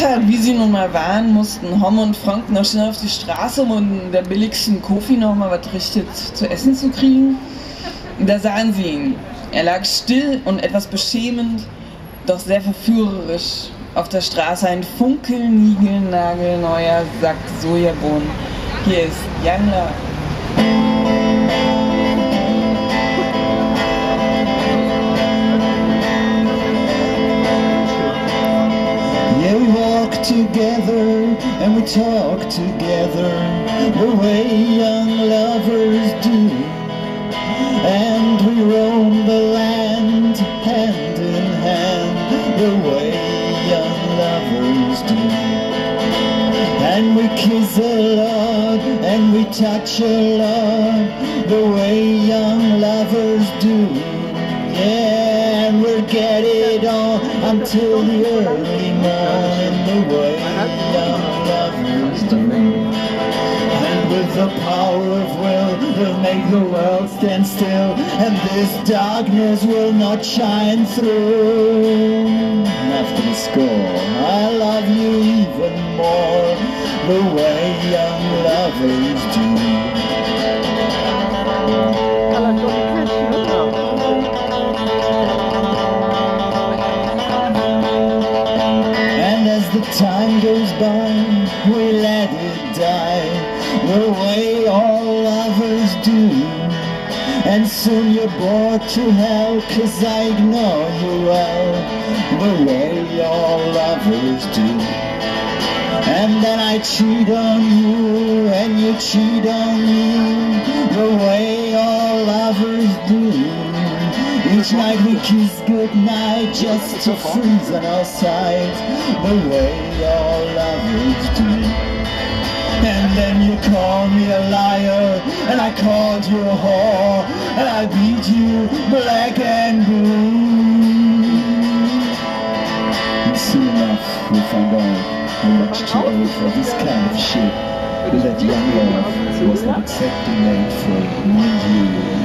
Wie sie nun mal waren, mussten Homme und Frank noch schnell auf die Straße, um der billigsten Kofi noch mal was richtig zu essen zu kriegen. Da sahen sie ihn. Er lag still und etwas beschämend, doch sehr verführerisch. Auf der Straße ein funkelnigelnagelneuer Sack Sojabohnen. Hier ist Jangler. Together and we talk together the way young lovers do. And we roam the land hand in hand the way young lovers do. And we kiss a lot and we touch a lot the way young we'll get it on until the early morning the way young lovers do. And with the power of will, we'll make the world stand still, and this darkness will not shine through. After the score, I love you even more, the way young lovers do. The time goes by, we let it die the way all lovers do. And soon you're bored to hell, cause I ignore you well, the way all lovers do. And then I cheat on you, and you cheat on me, night we kiss goodnight just to freeze on our sides, the way all lovers do. And then you call me a liar, and I called you a whore, and I beat you black and blue. And soon enough we find out how much too old for this kind of shit. That young love was not accepting made for and you.